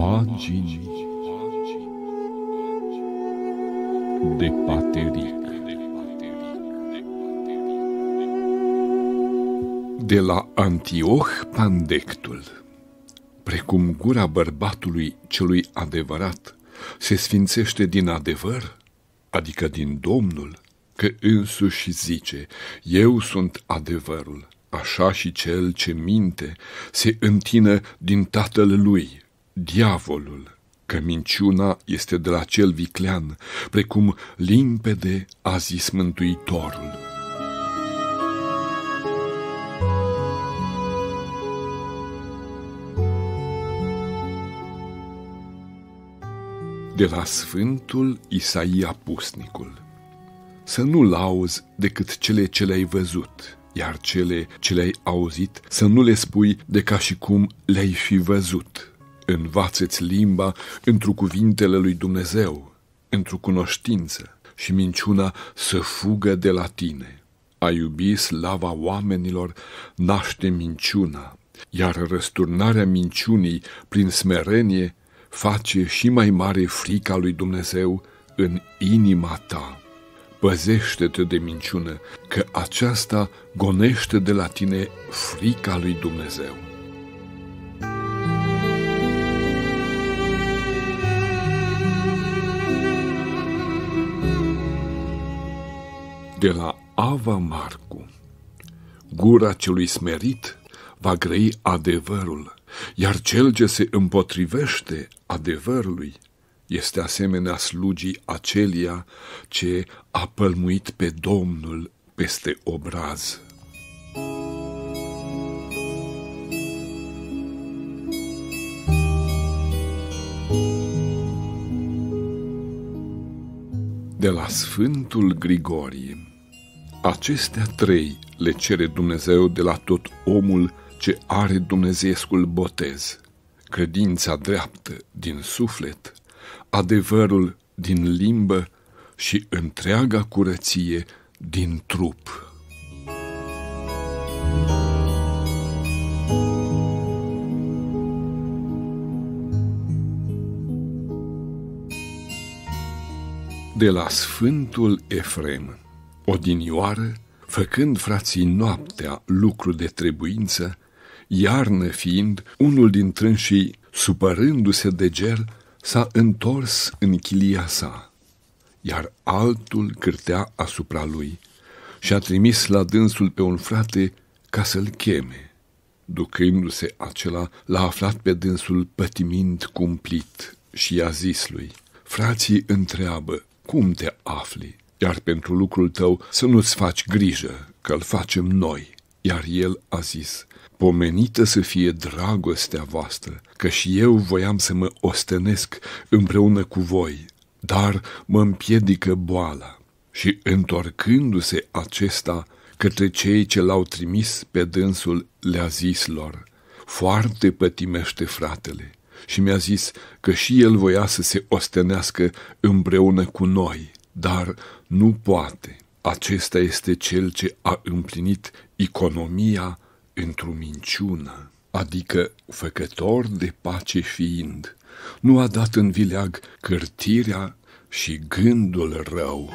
Pagini de pateric De la Antioch Pandectul Precum gura bărbatului celui adevărat se sfințește din adevăr, adică din Domnul, că însuși zice, eu sunt adevărul, așa și cel ce minte se întină din tatăl lui, diavolul, că minciuna este de la cel viclean, precum limpede a zis Mântuitorul. De la Sfântul Isaia Pusnicul Să nu lauzi decât cele ce le-ai văzut, iar cele ce le-ai auzit să nu le spui de ca și cum le-ai fi văzut. Învață-ți limba într cuvintele lui Dumnezeu, într-o cunoștință și minciuna să fugă de la tine. A iubi slava oamenilor naște minciuna, iar răsturnarea minciunii prin smerenie face și mai mare frica lui Dumnezeu în inima ta. Păzește-te de minciună, că aceasta gonește de la tine frica lui Dumnezeu. De la Ava Marcu Gura celui smerit va grăi adevărul, iar cel ce se împotrivește adevărului este asemenea slugii acelia ce a pălmuit pe Domnul peste obraz. De la Sfântul Grigorie Acestea trei le cere Dumnezeu de la tot omul ce are dumnezeescul botez, credința dreaptă din suflet, adevărul din limbă și întreaga curăție din trup. De la Sfântul Efrem, odinioară, făcând frații noaptea lucru de trebuință, iarnă fiind, unul din trânsii, supărându-se de gel, s-a întors în chilia sa, iar altul cârtea asupra lui și a trimis la dânsul pe un frate ca să-l cheme. Ducându-se acela, l-a aflat pe dânsul pătimind cumplit și i-a zis lui, Frații întreabă, cum te afli? Iar pentru lucrul tău să nu-ți faci grijă, că-l facem noi. Iar el a zis, pomenită să fie dragostea voastră, că și eu voiam să mă ostenesc împreună cu voi, dar mă împiedică boala. Și întorcându-se acesta către cei ce l-au trimis pe dânsul, le-a zis lor, foarte pătimește fratele, și mi-a zis că și el voia să se ostenească împreună cu noi, dar nu poate. Acesta este cel ce a împlinit economia într-o minciună, adică făcător de pace fiind, nu a dat în vileag cârtirea și gândul rău.